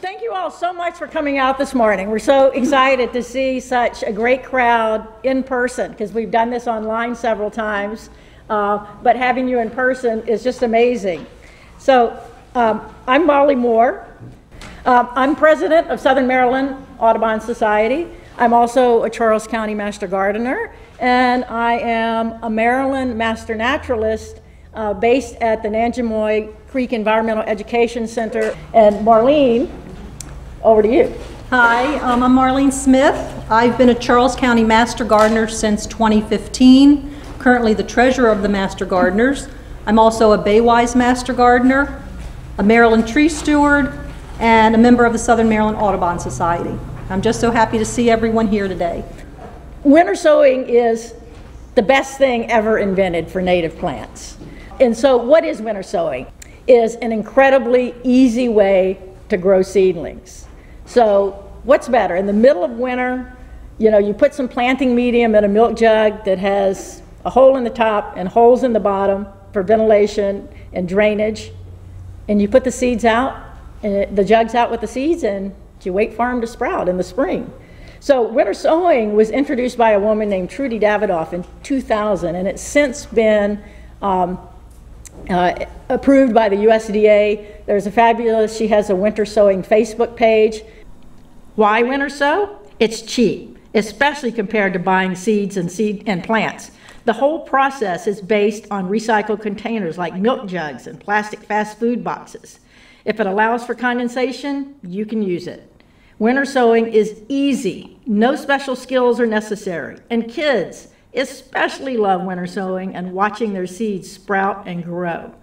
Thank you all so much for coming out this morning. We're so excited to see such a great crowd in person because we've done this online several times, uh, but having you in person is just amazing. So um, I'm Molly Moore. Uh, I'm president of Southern Maryland Audubon Society. I'm also a Charles County Master Gardener, and I am a Maryland Master Naturalist uh, based at the Nanjemoy Creek Environmental Education Center. And Marlene, over to you. Hi, um, I'm Marlene Smith. I've been a Charles County Master Gardener since 2015, currently the treasurer of the Master Gardeners. I'm also a Baywise Master Gardener, a Maryland Tree Steward, and a member of the Southern Maryland Audubon Society. I'm just so happy to see everyone here today. Winter sowing is the best thing ever invented for native plants. And so what is winter sowing? Is an incredibly easy way to grow seedlings. So what's better? In the middle of winter, you know, you put some planting medium in a milk jug that has a hole in the top and holes in the bottom for ventilation and drainage, and you put the seeds out, and it, the jug's out with the seeds, and you wait for them to sprout in the spring. So winter sowing was introduced by a woman named Trudi Davidoff in 2000, and it's since been um, uh, approved by the USDA. There's a fabulous, she has a winter sowing Facebook page. Why winter sow? It's cheap, especially compared to buying seeds and seed and plants. The whole process is based on recycled containers like milk jugs and plastic fast food boxes. If it allows for condensation, you can use it. Winter sowing is easy. No special skills are necessary. And kids, especially love winter sowing and watching their seeds sprout and grow.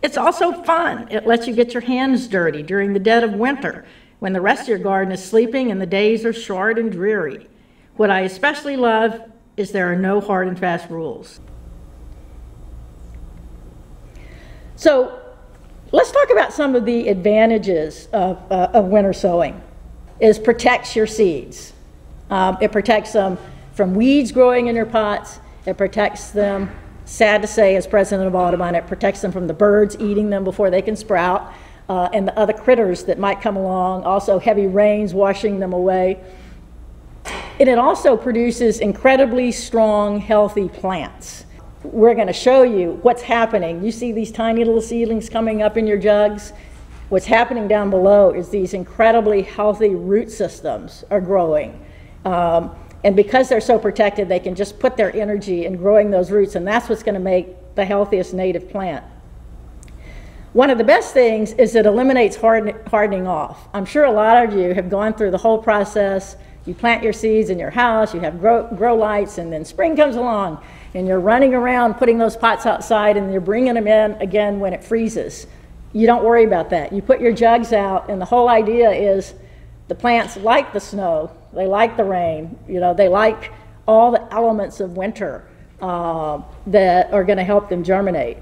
It's also fun. It lets you get your hands dirty during the dead of winter when the rest of your garden is sleeping and the days are short and dreary. What I especially love is there are no hard and fast rules. So let's talk about some of the advantages of, uh, of winter sowing. Is protects your seeds. Um, it protects them from weeds growing in your pots. It protects them, sad to say, as president of Audubon, it protects them from the birds eating them before they can sprout uh, and the other critters that might come along, also heavy rains washing them away. And it also produces incredibly strong, healthy plants. We're going to show you what's happening. You see these tiny little seedlings coming up in your jugs? What's happening down below is these incredibly healthy root systems are growing. Um, and because they're so protected, they can just put their energy in growing those roots, and that's what's going to make the healthiest native plant. One of the best things is it eliminates hardening off. I'm sure a lot of you have gone through the whole process. You plant your seeds in your house, you have grow, grow lights, and then spring comes along, and you're running around putting those pots outside, and you're bringing them in again when it freezes. You don't worry about that. You put your jugs out, and the whole idea is the plants like the snow, they like the rain, you know, they like all the elements of winter uh, that are going to help them germinate.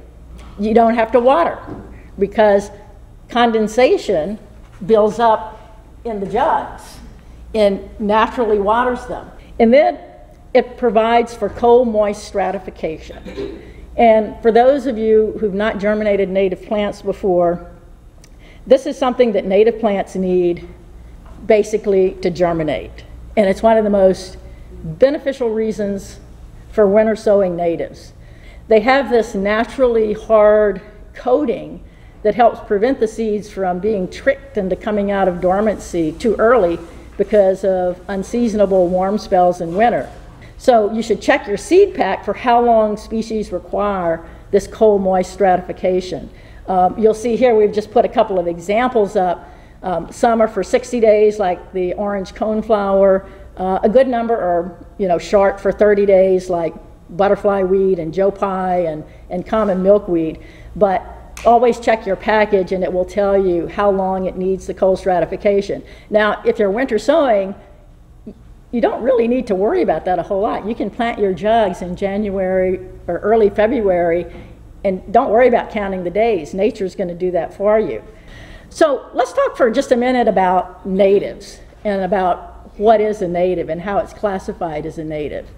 You don't have to water because condensation builds up in the jugs and naturally waters them. And then it provides for cold, moist stratification. And for those of you who've not germinated native plants before, this is something that native plants need basically to germinate. And it's one of the most beneficial reasons for winter sowing natives. They have this naturally hard coating that helps prevent the seeds from being tricked into coming out of dormancy too early because of unseasonable warm spells in winter. So you should check your seed pack for how long species require this cold moist stratification. Um, you'll see here we've just put a couple of examples up um, some are for 60 days, like the orange coneflower. Uh, a good number are, you know, short for 30 days, like butterfly weed and joe pye and, and common milkweed. But always check your package and it will tell you how long it needs the cold stratification. Now, if you're winter sowing, you don't really need to worry about that a whole lot. You can plant your jugs in January or early February and don't worry about counting the days. Nature's going to do that for you. So let's talk for just a minute about natives and about what is a native and how it's classified as a native.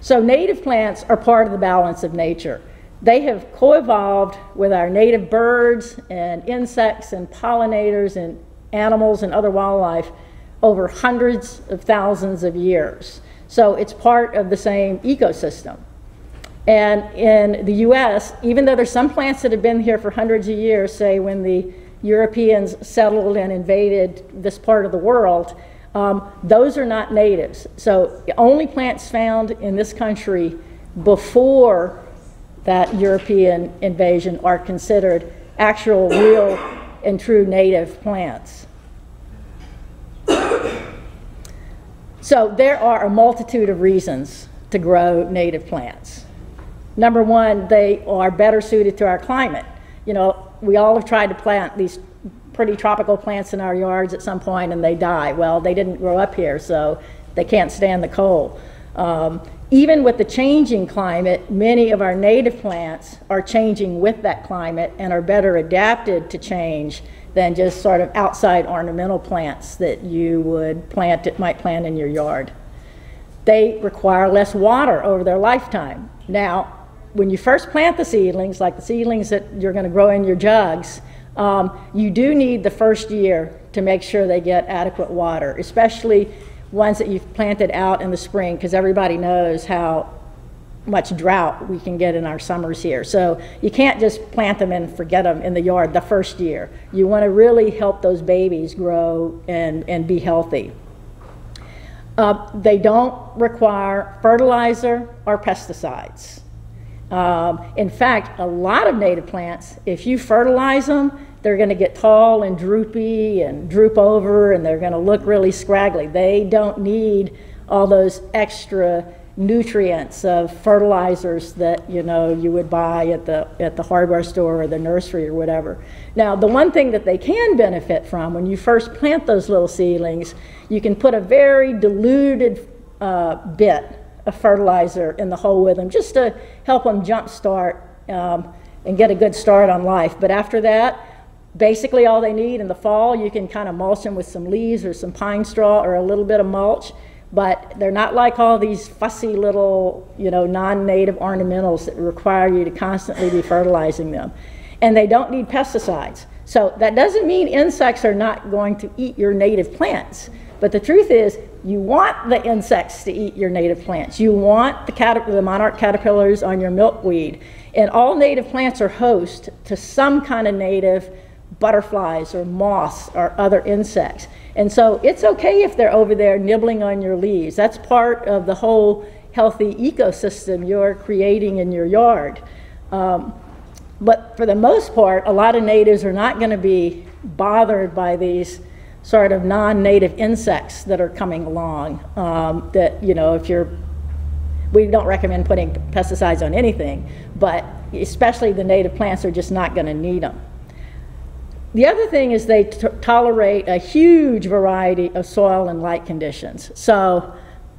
So native plants are part of the balance of nature. They have co-evolved with our native birds and insects and pollinators and animals and other wildlife over hundreds of thousands of years. So it's part of the same ecosystem. And in the US, even though there's some plants that have been here for hundreds of years, say when the Europeans settled and invaded this part of the world, um, those are not natives. So the only plants found in this country before that European invasion are considered actual, real, and true native plants. So there are a multitude of reasons to grow native plants. Number one, they are better suited to our climate. You know, we all have tried to plant these pretty tropical plants in our yards at some point and they die. Well, they didn't grow up here, so they can't stand the cold. Um, even with the changing climate, many of our native plants are changing with that climate and are better adapted to change than just sort of outside ornamental plants that you would plant, it might plant in your yard. They require less water over their lifetime. Now, when you first plant the seedlings, like the seedlings that you're going to grow in your jugs, um, you do need the first year to make sure they get adequate water, especially ones that you've planted out in the spring, because everybody knows how much drought we can get in our summers here. So you can't just plant them and forget them in the yard the first year. You want to really help those babies grow and, and be healthy. Uh, they don't require fertilizer or pesticides. Um, in fact, a lot of native plants, if you fertilize them, they're going to get tall and droopy and droop over and they're going to look really scraggly. They don't need all those extra nutrients of fertilizers that you know you would buy at the at the hardware store or the nursery or whatever. Now, the one thing that they can benefit from when you first plant those little seedlings, you can put a very diluted uh, bit of fertilizer in the hole with them just to help them jump start um, and get a good start on life. But after that, basically all they need in the fall, you can kind of mulch them with some leaves or some pine straw or a little bit of mulch. But they're not like all these fussy little, you know, non-native ornamentals that require you to constantly be fertilizing them. And they don't need pesticides. So that doesn't mean insects are not going to eat your native plants. But the truth is, you want the insects to eat your native plants. You want the, the monarch caterpillars on your milkweed. And all native plants are host to some kind of native butterflies or moths or other insects. And so it's okay if they're over there nibbling on your leaves. That's part of the whole healthy ecosystem you're creating in your yard. Um, but for the most part, a lot of natives are not going to be bothered by these sort of non-native insects that are coming along um, that, you know, if you're, we don't recommend putting pesticides on anything, but especially the native plants are just not going to need them. The other thing is they tolerate a huge variety of soil and light conditions. So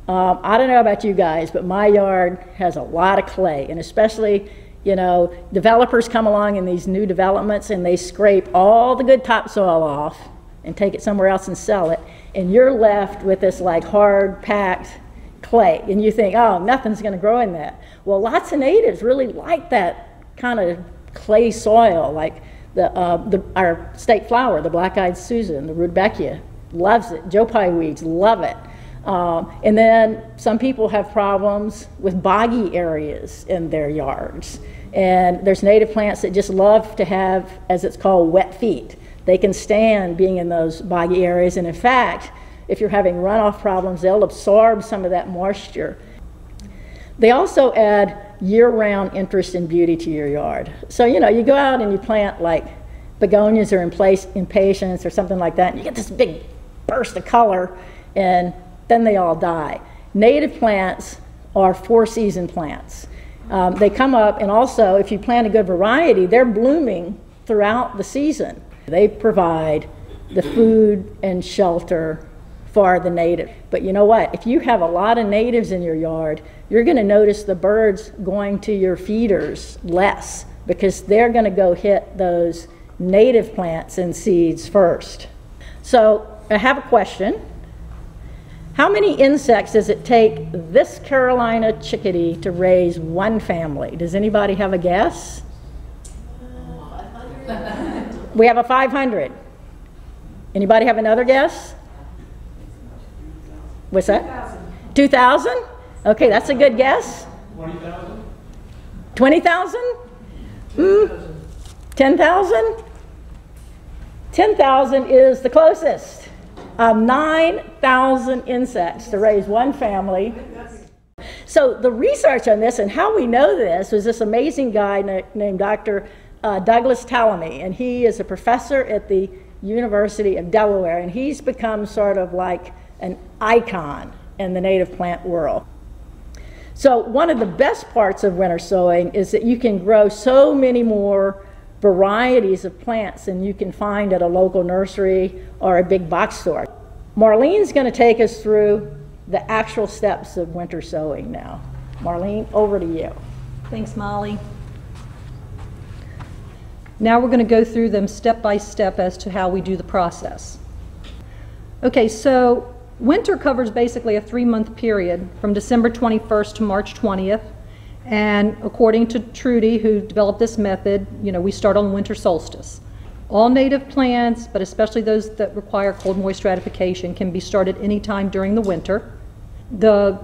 um, I don't know about you guys, but my yard has a lot of clay, and especially, you know, developers come along in these new developments and they scrape all the good topsoil off and take it somewhere else and sell it, and you're left with this like hard packed clay, and you think, oh, nothing's going to grow in that. Well, lots of natives really like that kind of clay soil, like the, uh, the, our state flower, the black-eyed Susan, the rudbeckia, loves it. Joe Pye weeds love it. Um, and then some people have problems with boggy areas in their yards. And there's native plants that just love to have, as it's called, wet feet. They can stand being in those boggy areas. And in fact, if you're having runoff problems, they'll absorb some of that moisture. They also add year-round interest and beauty to your yard. So, you know, you go out and you plant like begonias or in place impatiens or something like that, and you get this big burst of color, and then they all die. Native plants are four-season plants. Um, they come up, and also, if you plant a good variety, they're blooming throughout the season. They provide the food and shelter for the native. But you know what? If you have a lot of natives in your yard, you're going to notice the birds going to your feeders less because they're going to go hit those native plants and seeds first. So I have a question. How many insects does it take this Carolina chickadee to raise one family? Does anybody have a guess? we have a 500. Anybody have another guess? What's that? 2,000. Okay, that's a good guess. 20,000? 20,000? Mm, 10,000? 10,000 is the closest. Um, 9,000 insects to raise one family. So the research on this and how we know this was this amazing guy na- named Dr. Uh, Douglas Tallamy, and he is a professor at the University of Delaware, and he's become sort of like an icon in the native plant world. So one of the best parts of winter sowing is that you can grow so many more varieties of plants than you can find at a local nursery or a big box store. Marlene's going to take us through the actual steps of winter sowing now. Marlene, over to you. Thanks, Molly. Now we're going to go through them step by step as to how we do the process. Okay, so winter covers basically a three-month period from December 21st to March 20th. And according to Trudi, who developed this method, you know, we start on winter solstice. All native plants, but especially those that require cold moist stratification, can be started anytime during the winter. The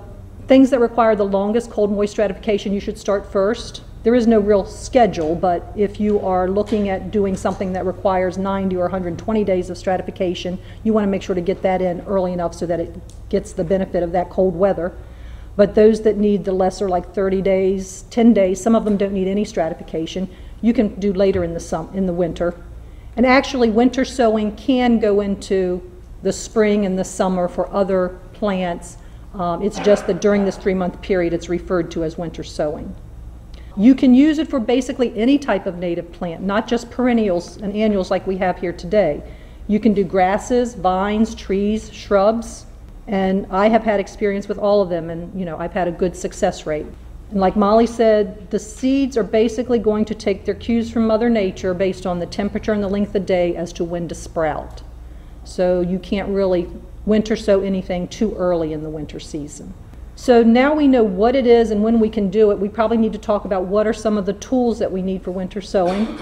things that require the longest cold moist stratification you should start first. There is no real schedule, but if you are looking at doing something that requires 90 or 120 days of stratification, you want to make sure to get that in early enough so that it gets the benefit of that cold weather. But those that need the lesser, like 30 days, 10 days, some of them don't need any stratification, you can do later in the, sum, in the winter. And actually, winter sowing can go into the spring and the summer for other plants. Um, it's just that during this three month period, it's referred to as winter sowing. You can use it for basically any type of native plant, not just perennials and annuals like we have here today. You can do grasses, vines, trees, shrubs, and I have had experience with all of them, and you know, I've had a good success rate. And like Molly said, the seeds are basically going to take their cues from Mother Nature based on the temperature and the length of day as to when to sprout. So you can't really winter sow anything too early in the winter season. So now we know what it is and when we can do it, we probably need to talk about what are some of the tools that we need for winter sowing.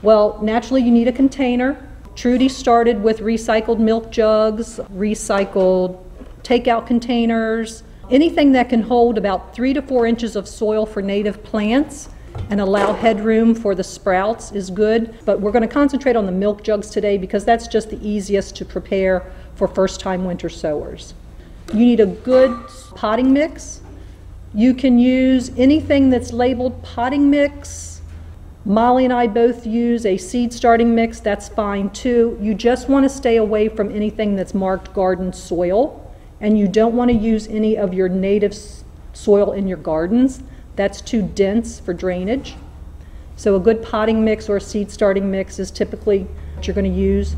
Well, naturally, you need a container. Trudi started with recycled milk jugs, recycled takeout containers, anything that can hold about three to four inches of soil for native plants and allow headroom for the sprouts is good. But we're going to concentrate on the milk jugs today because that's just the easiest to prepare for first time winter sowers. You need a good potting mix. You can use anything that's labeled potting mix. Molly and I both use a seed starting mix, that's fine too. You just want to stay away from anything that's marked garden soil and you don't want to use any of your native soil in your gardens. That's too dense for drainage. So a good potting mix or seed starting mix is typically what you're going to use.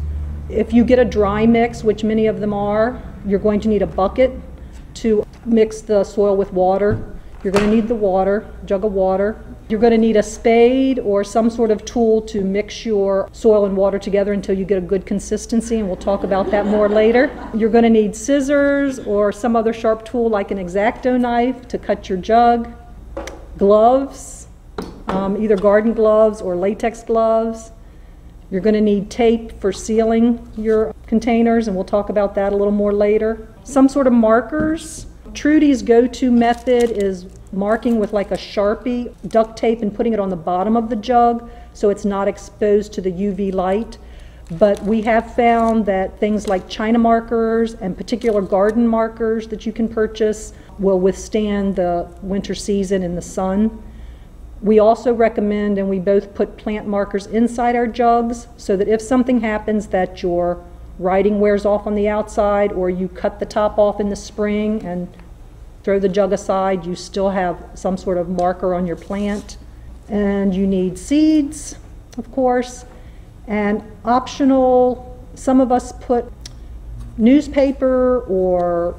If you get a dry mix, which many of them are, you're going to need a bucket to mix the soil with water. You're going to need the water, jug of water. You're going to need a spade or some sort of tool to mix your soil and water together until you get a good consistency, and we'll talk about that more later. You're going to need scissors or some other sharp tool like an X-Acto knife to cut your jug, gloves, um, either garden gloves or latex gloves. You're going to need tape for sealing your containers, and we'll talk about that a little more later. Some sort of markers. Trudi's go-to method is marking with like a Sharpie, duct tape, and putting it on the bottom of the jug so it's not exposed to the UV light. But we have found that things like China markers and particular garden markers that you can purchase will withstand the winter season in the sun. We also recommend, and we both put plant markers inside our jugs so that if something happens that your writing wears off on the outside or you cut the top off in the spring and throw the jug aside, you still have some sort of marker on your plant. And you need seeds, of course, and optional, some of us put newspaper or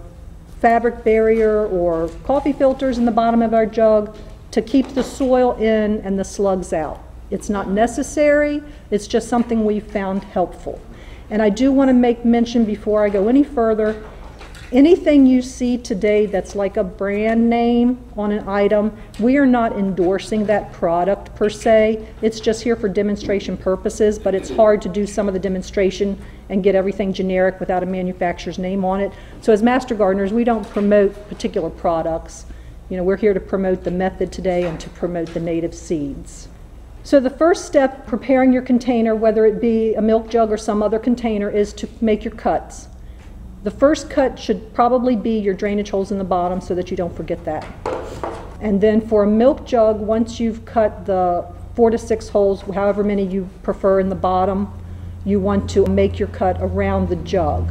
fabric barrier or coffee filters in the bottom of our jug to keep the soil in and the slugs out. It's not necessary, it's just something we found helpful. And I do want to make mention before I go any further, Anything you see today that's like a brand name on an item, we are not endorsing that product per se. It's just here for demonstration purposes, but it's hard to do some of the demonstration and get everything generic without a manufacturer's name on it. So as master gardeners, we don't promote particular products. You know, we're here to promote the method today and to promote the native seeds. So the first step preparing your container, whether it be a milk jug or some other container, is to make your cuts. The first cut should probably be your drainage holes in the bottom so that you don't forget that. And then for a milk jug, once you've cut the four to six holes, however many you prefer in the bottom, you want to make your cut around the jug.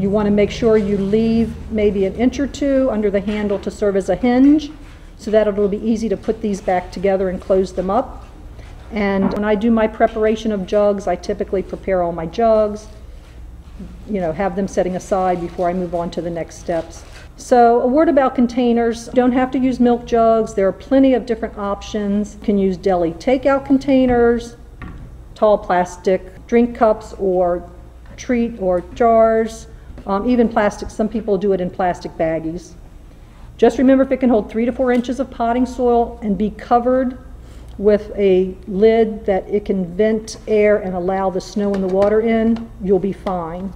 You want to make sure you leave maybe an inch or two under the handle to serve as a hinge so that it'll be easy to put these back together and close them up. And when I do my preparation of jugs, I typically prepare all my jugs, you know, have them setting aside before I move on to the next steps. So a word about containers. You don't have to use milk jugs. There are plenty of different options. You can use deli takeout containers, tall plastic drink cups or treat or jars, um, even plastic. Some people do it in plastic baggies. Just remember if it can hold three to four inches of potting soil and be covered with a lid that it can vent air and allow the snow and the water in, you'll be fine.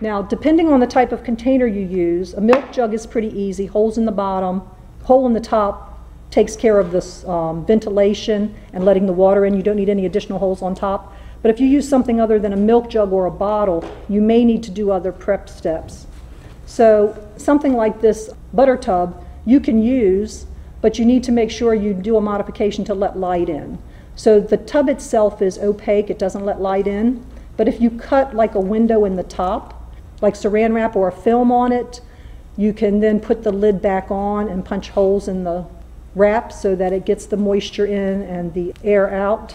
Now, depending on the type of container you use, a milk jug is pretty easy, holes in the bottom, hole in the top takes care of this um, ventilation and letting the water in. You don't need any additional holes on top. But if you use something other than a milk jug or a bottle, you may need to do other prep steps. So something like this butter tub, you can use but you need to make sure you do a modification to let light in. So the tub itself is opaque, it doesn't let light in, but if you cut like a window in the top, like saran wrap or a film on it, you can then put the lid back on and punch holes in the wrap so that it gets the moisture in and the air out.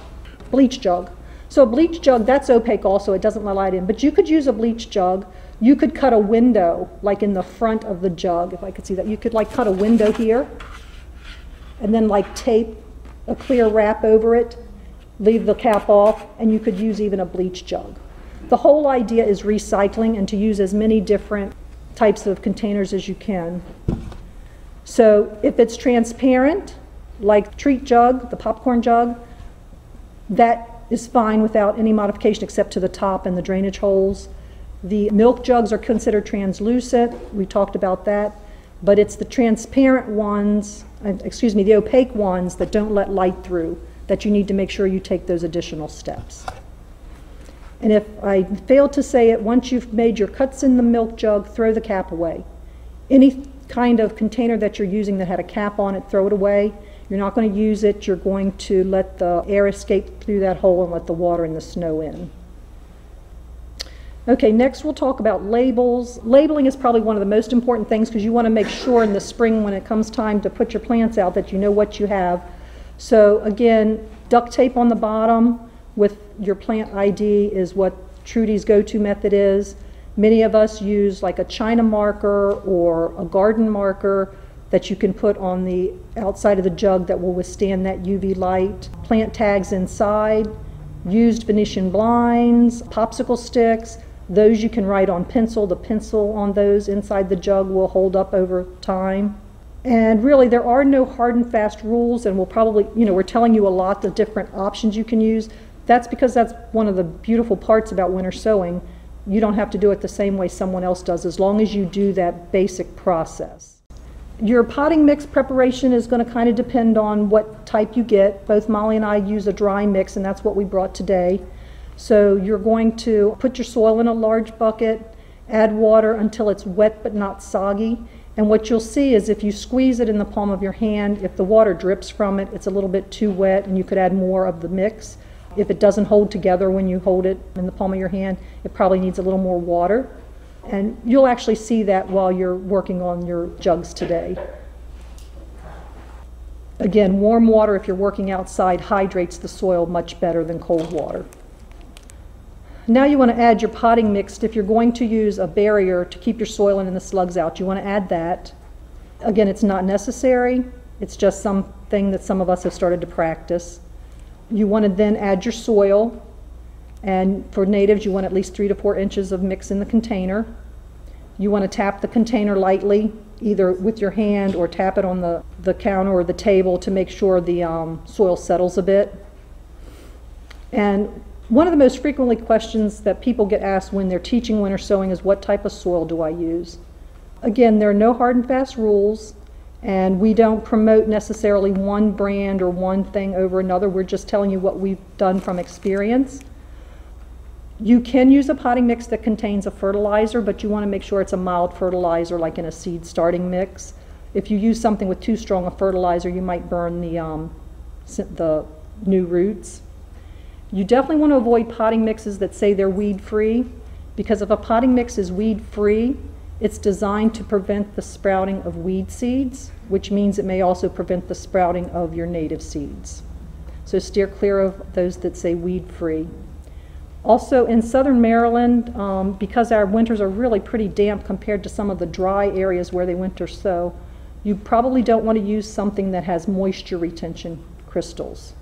Bleach jug. So a bleach jug, that's opaque also, it doesn't let light in, but you could use a bleach jug. You could cut a window, like in the front of the jug, if I could see that. You could like cut a window here and then like tape a clear wrap over it, leave the cap off, and you could use even a bleach jug. The whole idea is recycling and to use as many different types of containers as you can. So if it's transparent, like treat jug, the popcorn jug, that is fine without any modification except to the top and the drainage holes. The milk jugs are considered translucent, we talked about that, but it's the transparent ones excuse me, the opaque ones that don't let light through, that you need to make sure you take those additional steps. And if I failed to say it, once you've made your cuts in the milk jug, throw the cap away. Any kind of container that you're using that had a cap on it, throw it away. You're not going to use it. You're going to let the air escape through that hole and let the water and the snow in. Okay, next we'll talk about labels. Labeling is probably one of the most important things because you want to make sure in the spring when it comes time to put your plants out that you know what you have. So again, duct tape on the bottom with your plant ID is what Trudi's go-to method is. Many of us use like a China marker or a garden marker that you can put on the outside of the jug that will withstand that UV light. Plant tags inside, used Venetian blinds, popsicle sticks, those you can write on pencil. The pencil on those inside the jug will hold up over time. And really, there are no hard and fast rules, and we'll probably, you know, we're telling you a lot of different options you can use. That's because that's one of the beautiful parts about winter sowing. You don't have to do it the same way someone else does, as long as you do that basic process. Your potting mix preparation is going to kind of depend on what type you get. Both Molly and I use a dry mix, and that's what we brought today. So you're going to put your soil in a large bucket, add water until it's wet but not soggy. And what you'll see is if you squeeze it in the palm of your hand, if the water drips from it, it's a little bit too wet and you could add more of the mix. If it doesn't hold together when you hold it in the palm of your hand, it probably needs a little more water. And you'll actually see that while you're working on your jugs today. Again, warm water, if you're working outside, hydrates the soil much better than cold water. Now you want to add your potting mix. If you're going to use a barrier to keep your soil and the slugs out, you want to add that. Again, it's not necessary. It's just something that some of us have started to practice. You want to then add your soil. And for natives, you want at least three to four inches of mix in the container. You want to tap the container lightly, either with your hand or tap it on the, the counter or the table to make sure the um, soil settles a bit. And one of the most frequently questions that people get asked when they're teaching winter sowing is what type of soil do I use? Again, there are no hard and fast rules, and we don't promote necessarily one brand or one thing over another. We're just telling you what we've done from experience. You can use a potting mix that contains a fertilizer, but you want to make sure it's a mild fertilizer, like in a seed starting mix. If you use something with too strong a fertilizer, you might burn the, um, the new roots. You definitely want to avoid potting mixes that say they're weed-free, because if a potting mix is weed-free, it's designed to prevent the sprouting of weed seeds, which means it may also prevent the sprouting of your native seeds. So steer clear of those that say weed-free. Also, in southern Maryland, um, because our winters are really pretty damp compared to some of the dry areas where they winter so, you probably don't want to use something that has moisture retention crystals.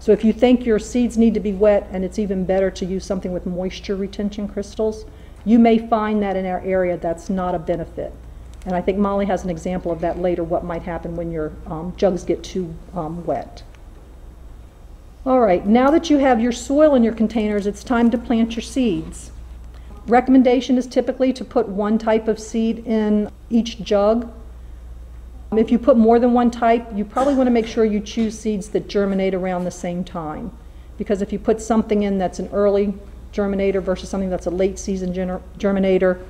So if you think your seeds need to be wet and it's even better to use something with moisture retention crystals, you may find that in our area that's not a benefit. And I think Molly has an example of that later, what might happen when your um, jugs get too um, wet. All right, now that you have your soil in your containers, it's time to plant your seeds. Recommendation is typically to put one type of seed in each jug. If you put more than one type, you probably want to make sure you choose seeds that germinate around the same time. Because if you put something in that's an early germinator versus something that's a late season germinator,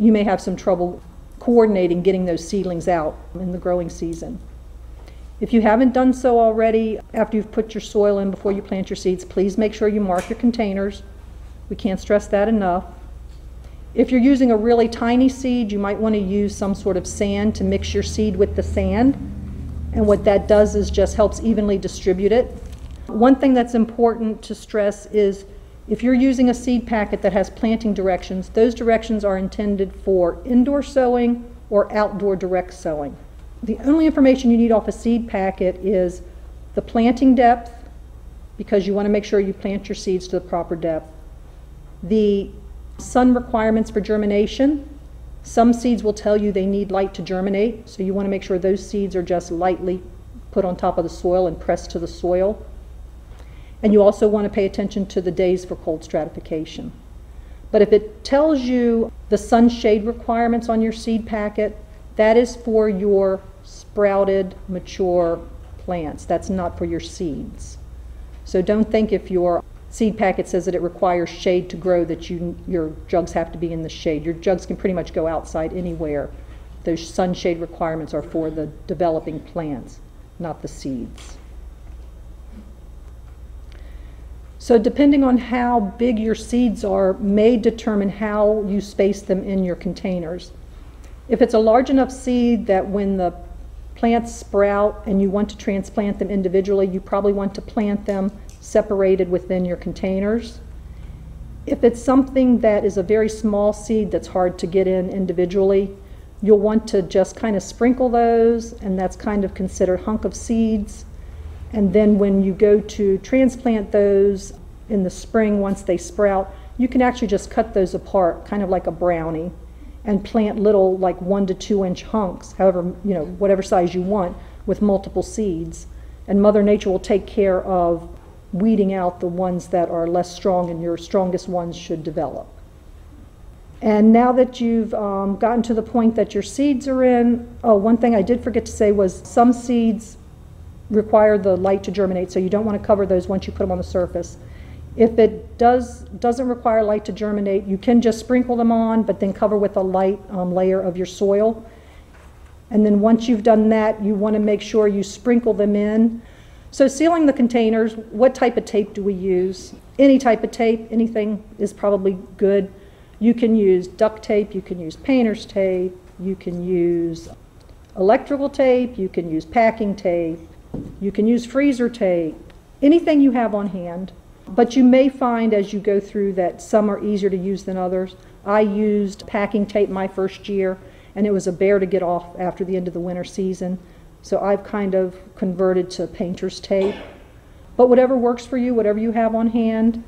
you may have some trouble coordinating getting those seedlings out in the growing season. If you haven't done so already, after you've put your soil in before you plant your seeds, please make sure you mark your containers. We can't stress that enough. If you're using a really tiny seed, you might want to use some sort of sand to mix your seed with the sand. And what that does is just helps evenly distribute it. One thing that's important to stress is if you're using a seed packet that has planting directions, those directions are intended for indoor sowing or outdoor direct sowing. The only information you need off a seed packet is the planting depth, because you want to make sure you plant your seeds to the proper depth. The sun requirements for germination. Some seeds will tell you they need light to germinate, so you want to make sure those seeds are just lightly put on top of the soil and pressed to the soil. And you also want to pay attention to the days for cold stratification. But if it tells you the sunshade requirements on your seed packet, that is for your sprouted, mature plants. That's not for your seeds. So don't think if your seed packet says that it requires shade to grow that you, your jugs have to be in the shade. Your jugs can pretty much go outside anywhere. Those sunshade requirements are for the developing plants, not the seeds. So depending on how big your seeds are may determine how you space them in your containers. If it's a large enough seed that when the plants sprout and you want to transplant them individually, you probably want to plant them separated within your containers. If it's something that is a very small seed that's hard to get in individually, you'll want to just kind of sprinkle those, and that's kind of considered hunk of seeds. And then when you go to transplant those in the spring, once they sprout, you can actually just cut those apart, kind of like a brownie, and plant little, like one to two inch hunks, however, you know, whatever size you want, with multiple seeds. And Mother Nature will take care of weeding out the ones that are less strong, and your strongest ones should develop. And now that you've um, gotten to the point that your seeds are in, oh, one thing I did forget to say was some seeds require the light to germinate, so you don't want to cover those once you put them on the surface. If it does, doesn't require light to germinate, you can just sprinkle them on, but then cover with a light um, layer of your soil. And then once you've done that, you want to make sure you sprinkle them in. So sealing the containers, what type of tape do we use? Any type of tape, anything is probably good. You can use duct tape, you can use painter's tape, you can use electrical tape, you can use packing tape, you can use freezer tape, anything you have on hand. But you may find as you go through that some are easier to use than others. I used packing tape my first year, and it was a bear to get off after the end of the winter season. So I've kind of converted to painter's tape. But whatever works for you, whatever you have on hand,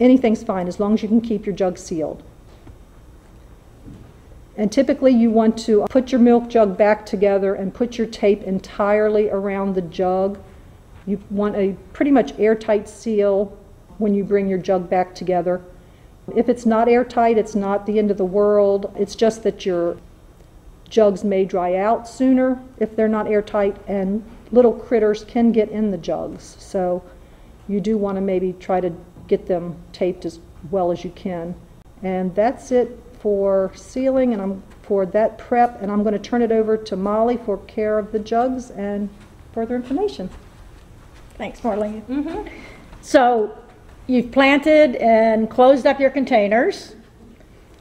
anything's fine as long as you can keep your jug sealed. And typically you want to put your milk jug back together and put your tape entirely around the jug. You want a pretty much airtight seal when you bring your jug back together. If it's not airtight, it's not the end of the world. It's just that your jugs may dry out sooner if they're not airtight and little critters can get in the jugs. So you do want to maybe try to get them taped as well as you can. And that's it for sealing and I'm for that prep and I'm going to turn it over to Molly for care of the jugs and further information. Thanks, Marlene. Mm-hmm. So you've planted and closed up your containers.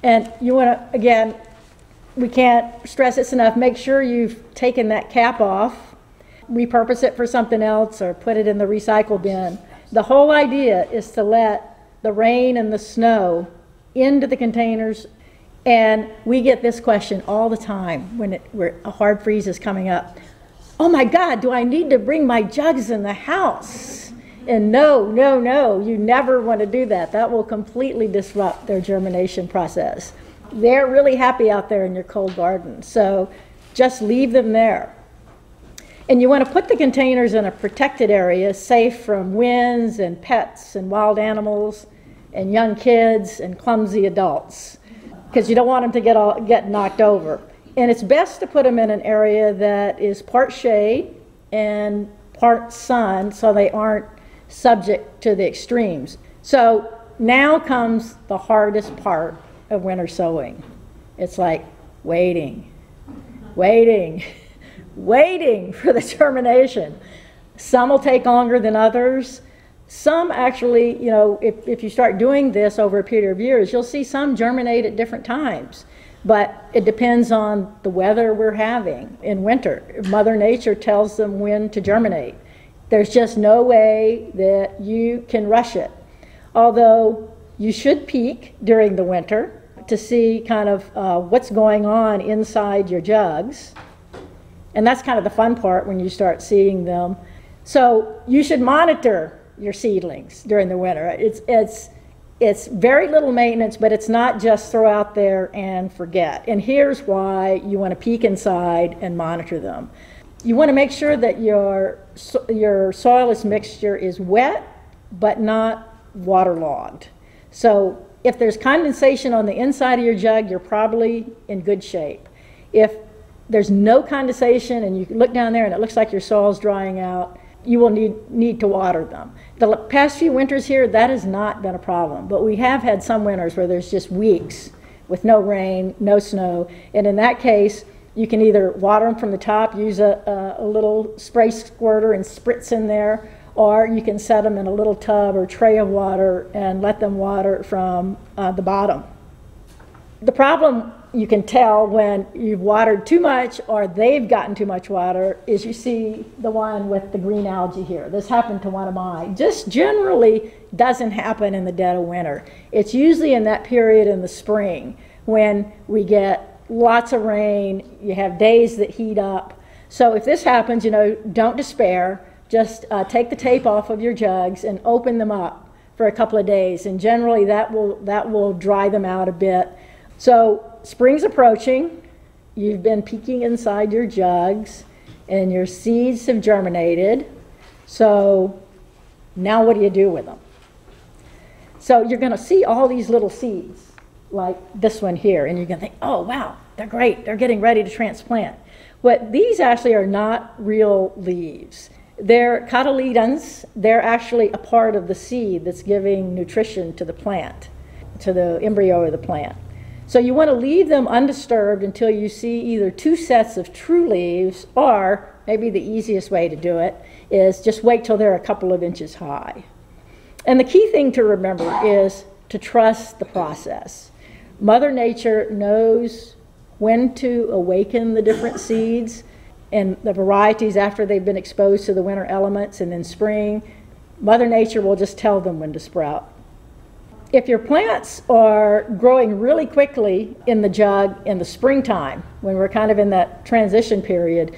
And you want to, again, we can't stress this enough, make sure you've taken that cap off, repurpose it for something else, or put it in the recycle bin. The whole idea is to let the rain and the snow into the containers. And we get this question all the time when it, a hard freeze is coming up. Oh my God, do I need to bring my jugs in the house? And no, no, no, you never want to do that. That will completely disrupt their germination process. They're really happy out there in your cold garden, so just leave them there. And you want to put the containers in a protected area, safe from winds and pets and wild animals and young kids and clumsy adults, because you don't want them to get, all, get knocked over. And it's best to put them in an area that is part shade and part sun so they aren't subject to the extremes. So now comes the hardest part of winter sowing. It's like waiting, waiting, waiting for the germination. Some will take longer than others. Some actually, you know, if, if you start doing this over a period of years, you'll see some germinate at different times. But it depends on the weather we're having in winter. Mother Nature tells them when to germinate. There's just no way that you can rush it. Although you should peek during the winter to see kind of uh, what's going on inside your jugs. And that's kind of the fun part when you start seeing them. So you should monitor your seedlings during the winter. It's, it's, it's very little maintenance, but it's not just throw out there and forget. And here's why you want to peek inside and monitor them. You want to make sure that your, so- your soilless mixture is wet, but not waterlogged. So if there's condensation on the inside of your jug, you're probably in good shape. If there's no condensation and you look down there and it looks like your soil's drying out, you will need, need to water them. The past few winters here, that has not been a problem, but we have had some winters where there's just weeks with no rain, no snow, and in that case, you can either water them from the top, use a, a, a little spray squirter and spritz in there, or you can set them in a little tub or tray of water and let them water from uh, the bottom. The problem you can tell when you've watered too much or they've gotten too much water is you see the one with the green algae here. This happened to one of mine. Just generally doesn't happen in the dead of winter. It's usually in that period in the spring when we get lots of rain, you have days that heat up. So if this happens, you know, don't despair. Just uh, take the tape off of your jugs and open them up for a couple of days, and generally that will that will dry them out a bit. So spring's approaching. You've been peeking inside your jugs, and your seeds have germinated. So now what do you do with them? So you're going to see all these little seeds, like this one here, and you're going to think, oh, wow, they're great. They're getting ready to transplant. But these actually are not real leaves. They're cotyledons. They're actually a part of the seed that's giving nutrition to the plant, to the embryo of the plant. So you want to leave them undisturbed until you see either two sets of true leaves, or maybe the easiest way to do it is just wait till they're a couple of inches high. And the key thing to remember is to trust the process. Mother Nature knows when to awaken the different seeds and the varieties after they've been exposed to the winter elements, and then spring. Mother Nature will just tell them when to sprout. If your plants are growing really quickly in the jug in the springtime, when we're kind of in that transition period,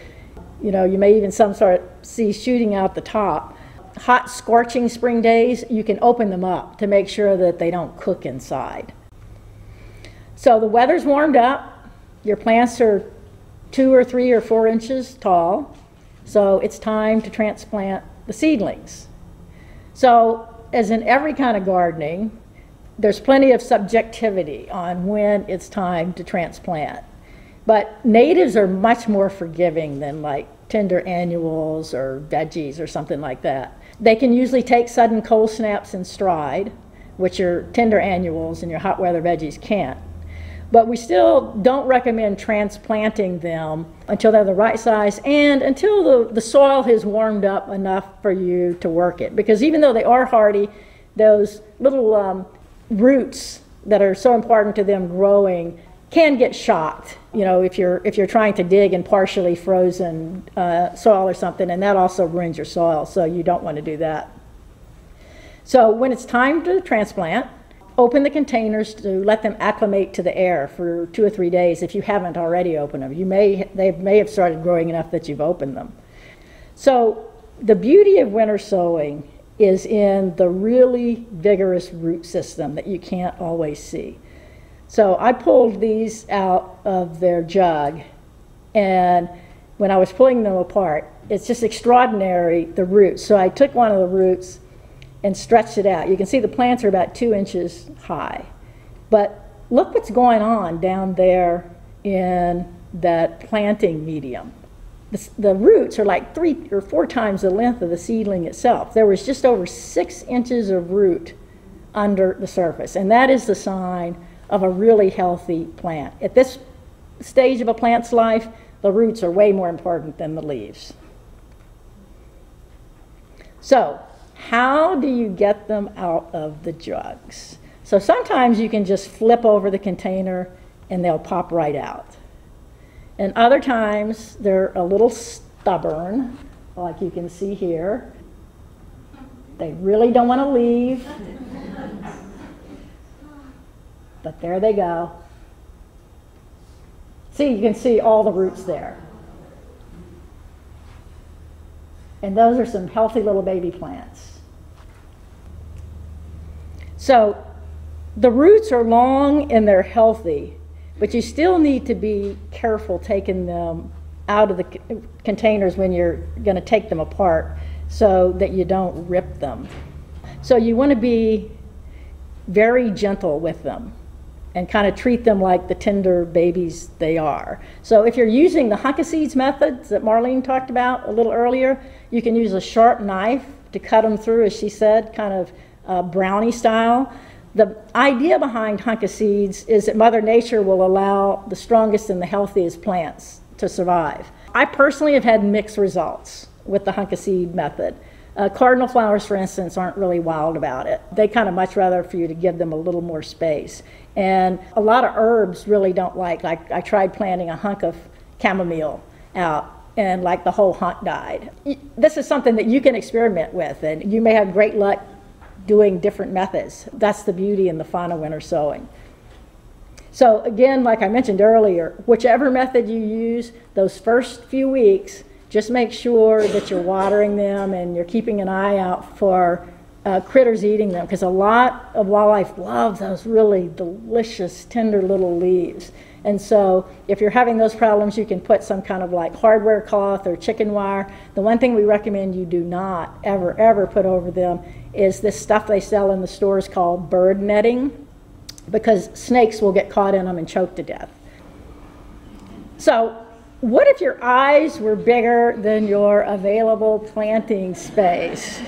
you know, you may even some sort see shooting out the top. Hot, scorching spring days, you can open them up to make sure that they don't cook inside. So the weather's warmed up, your plants are two or three or four inches tall, so it's time to transplant the seedlings. So, as in every kind of gardening, there's plenty of subjectivity on when it's time to transplant. But natives are much more forgiving than like tender annuals or veggies or something like that. They can usually take sudden cold snaps in stride, which your tender annuals and your hot weather veggies can't. But we still don't recommend transplanting them until they're the right size and until the, the soil has warmed up enough for you to work it. Because even though they are hardy, those little um, roots that are so important to them growing can get shocked you know if you're if you're trying to dig in partially frozen uh, soil or something and that also ruins your soil so you don't want to do that so when it's time to transplant open the containers to let them acclimate to the air for two or three days if you haven't already opened them you may they may have started growing enough that you've opened them so the beauty of winter sowing is in the really vigorous root system that you can't always see. So I pulled these out of their jug, and when I was pulling them apart, it's just extraordinary the roots. So I took one of the roots and stretched it out. You can see the plants are about two inches high. But look what's going on down there in that planting medium the, the, roots are like three or four times the length of the seedling itself. There was just over six inches of root under the surface, and that is the sign of a really healthy plant. At this stage of a plant's life, the roots are way more important than the leaves. So, how do you get them out of the jugs? So, sometimes you can just flip over the container and they'll pop right out. And other times they're a little stubborn, like you can see here. They really don't want to leave. But there they go. See, you can see all the roots there. And those are some healthy little baby plants. So the roots are long and they're healthy, but you still need to be careful taking them out of the containers when you're going to take them apart so that you don't rip them. So you want to be very gentle with them and kind of treat them like the tender babies they are. So if you're using the hunka seeds methods that Marlene talked about a little earlier, you can use a sharp knife to cut them through, as she said, kind of uh, brownie style. The idea behind hunka seeds is that Mother Nature will allow the strongest and the healthiest plants to survive. I personally have had mixed results with the hunka seed method. Uh, cardinal flowers, for instance, aren't really wild about it. They kind of much rather for you to give them a little more space. And a lot of herbs really don't like, like I tried planting a hunk of chamomile out and like the whole hunt died. This is something that you can experiment with and you may have great luck doing different methods. That's the beauty in the fauna winter sowing. So again, like I mentioned earlier, whichever method you use, those first few weeks, just make sure that you're watering them and you're keeping an eye out for uh, critters eating them because a lot of wildlife love those really delicious, tender little leaves. And so if you're having those problems, you can put some kind of like hardware cloth or chicken wire. The one thing we recommend you do not ever, ever put over them is this stuff they sell in the stores called bird netting because snakes will get caught in them and choke to death. So what if your eyes were bigger than your available planting space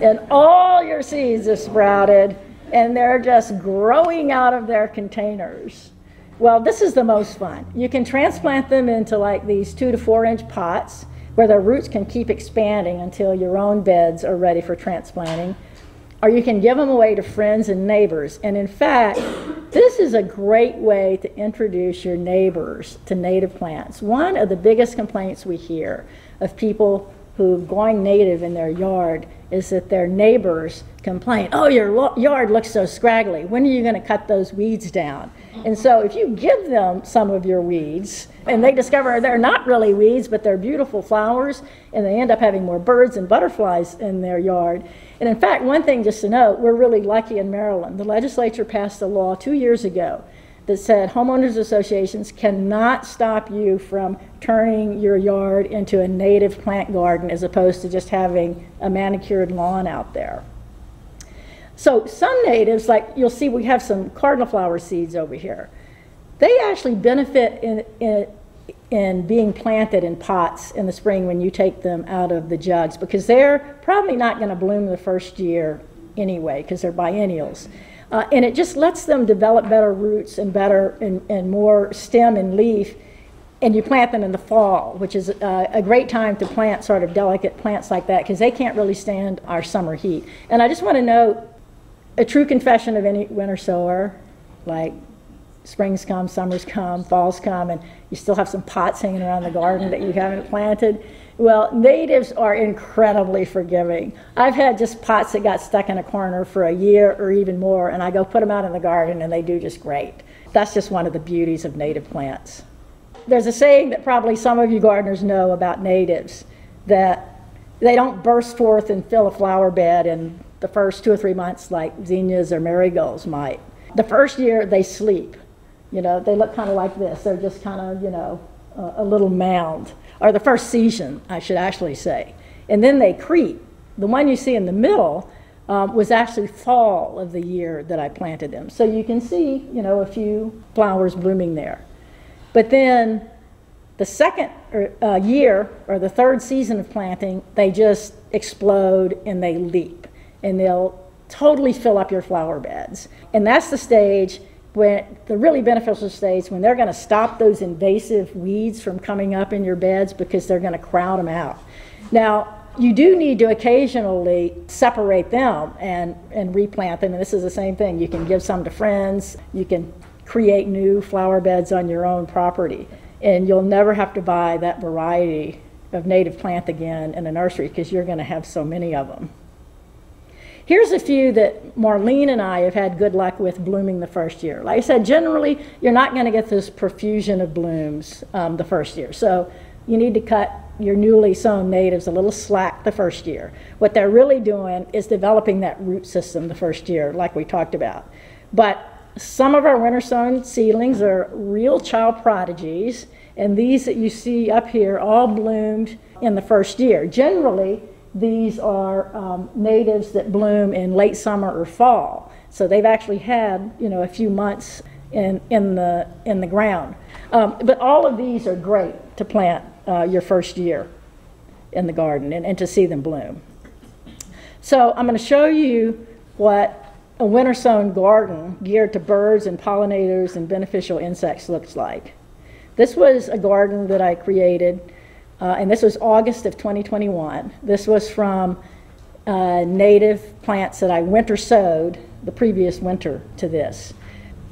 and all your seeds have sprouted and they're just growing out of their containers? Well, this is the most fun. You can transplant them into like these two to four inch pots where their roots can keep expanding until your own beds are ready for transplanting. Or you can give them away to friends and neighbors. And in fact, this is a great way to introduce your neighbors to native plants. One of the biggest complaints we hear of people who going native in their yard is that their neighbors complain, oh, your yard looks so scraggly. When are you going to cut those weeds down? And so if you give them some of your weeds, and they discover they're not really weeds, but they're beautiful flowers, and they end up having more birds and butterflies in their yard. And in fact, one thing just to note, we're really lucky in Maryland. The legislature passed a law two years ago that said homeowners associations cannot stop you from turning your yard into a native plant garden as opposed to just having a manicured lawn out there. So some natives, like you'll see we have some cardinal flower seeds over here. They actually benefit in, in, in being planted in pots in the spring when you take them out of the jugs because they're probably not going to bloom the first year anyway because they're biennials. Uh, and it just lets them develop better roots and better and, and more stem and leaf. And you plant them in the fall, which is uh, a great time to plant sort of delicate plants like that because they can't really stand our summer heat. And I just want to note a true confession of any winter sower, like springs come, summers come, falls come, and you still have some pots hanging around the garden that you haven't planted. Well, natives are incredibly forgiving. I've had just pots that got stuck in a corner for a year or even more, and I go put them out in the garden and they do just great. That's just one of the beauties of native plants. There's a saying that probably some of you gardeners know about natives that they don't burst forth and fill a flower bed in the first two or three months like zinnias or marigolds might. The first year they sleep. You know, they look kind of like this. They're just kind of, you know, a, a little mound or the first season, I should actually say. And then they creep. The one you see in the middle um, was actually fall of the year that I planted them. So you can see, you know, a few flowers blooming there. But then the second er, uh, year or the third season of planting, they just explode and they leap and they'll totally fill up your flower beds. And that's the stage when the really beneficial states when they're going to stop those invasive weeds from coming up in your beds because they're going to crowd them out. Now, you do need to occasionally separate them and, and replant them, and this is the same thing. You can give some to friends, you can create new flower beds on your own property, and you'll never have to buy that variety of native plant again in a nursery because you're going to have so many of them. Here's a few that Marlene and I have had good luck with blooming the first year. Like I said, generally, you're not going to get this profusion of blooms um, the first year. So you need to cut your newly sown natives a little slack the first year. What they're really doing is developing that root system the first year, like we talked about. But some of our winter sown seedlings are real child prodigies, and these that you see up here all bloomed in the first year. Generally, these are um, natives that bloom in late summer or fall. So they've actually had, you know, a few months in, in, the, in the ground. Um, but all of these are great to plant uh, your first year in the garden and, and to see them bloom. So I'm going to show you what a winter sown garden geared to birds and pollinators and beneficial insects looks like. This was a garden that I created uh, and this was August of 2021. This was from uh, native plants that I winter sowed the previous winter to this.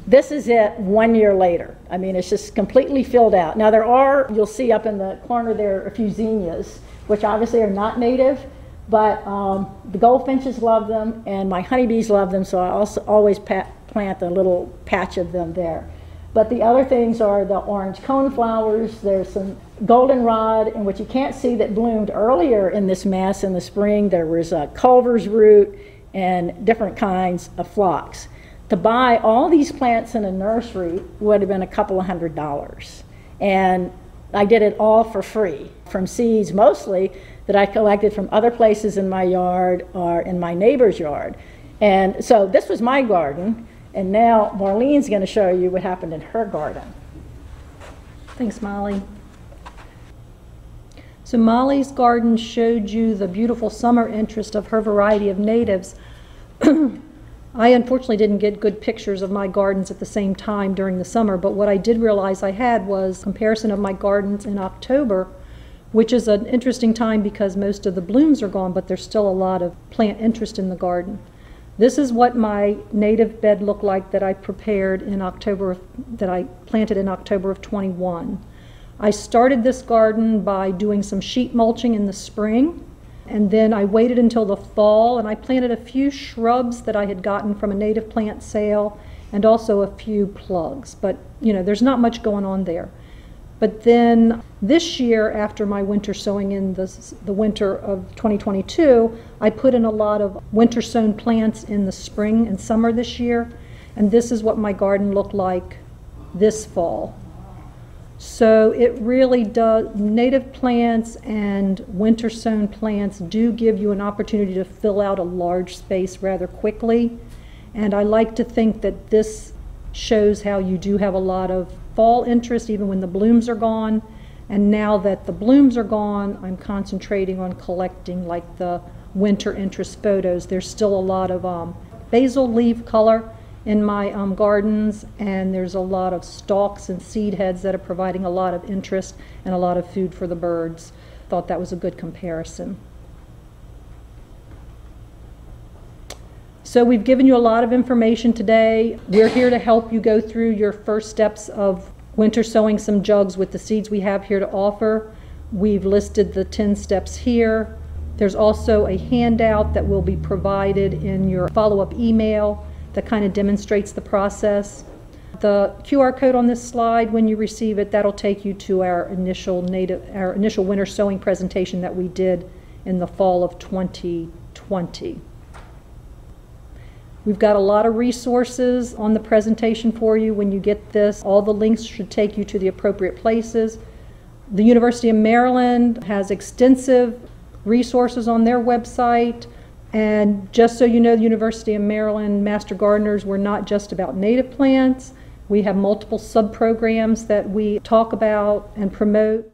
This is it one year later. I mean, it's just completely filled out. Now, there are, you'll see up in the corner there, a few zinnias, which obviously are not native, but um, the goldfinches love them and my honeybees love them, so I also always plant a little patch of them there. But the other things are the orange cone flowers. There's some goldenrod, in which you can't see that bloomed earlier in this mass in the spring. There was a culver's root and different kinds of phlox. To buy all these plants in a nursery would have been a couple of hundred dollars. And I did it all for free from seeds mostly that I collected from other places in my yard or in my neighbor's yard. And so this was my garden. And now Marlene's going to show you what happened in her garden. Thanks, Molly. So Molly's garden showed you the beautiful summer interest of her variety of natives. I unfortunately didn't get good pictures of my gardens at the same time during the summer, but what I did realize I had was comparison of my gardens in October, which is an interesting time because most of the blooms are gone, but there's still a lot of plant interest in the garden. This is what my native bed looked like that I prepared in October, of, that I planted in October of 21. I started this garden by doing some sheet mulching in the spring, and then I waited until the fall and I planted a few shrubs that I had gotten from a native plant sale and also a few plugs. But, you know, there's not much going on there. But then this year, after my winter sowing in the, the winter of 2022, I put in a lot of winter sown plants in the spring and summer this year. And this is what my garden looked like this fall. So it really does, native plants and winter sown plants do give you an opportunity to fill out a large space rather quickly. And I like to think that this shows how you do have a lot of fall interest even when the blooms are gone. And now that the blooms are gone, I'm concentrating on collecting like the winter interest photos. There's still a lot of um, basal leaf color in my um, gardens, and there's a lot of stalks and seed heads that are providing a lot of interest and a lot of food for the birds. Thought that was a good comparison. So we've given you a lot of information today. We're here to help you go through your first steps of winter sowing some jugs with the seeds we have here to offer. We've listed the 10 steps here. There's also a handout that will be provided in your follow-up email that kind of demonstrates the process. The QR code on this slide, when you receive it, that'll take you to our initial native, our initial winter sowing presentation that we did in the fall of 2020. We've got a lot of resources on the presentation for you when you get this. All the links should take you to the appropriate places. The University of Maryland has extensive resources on their website. And just so you know, the University of Maryland Master Gardeners, we're not just about native plants. We have multiple sub-programs that we talk about and promote.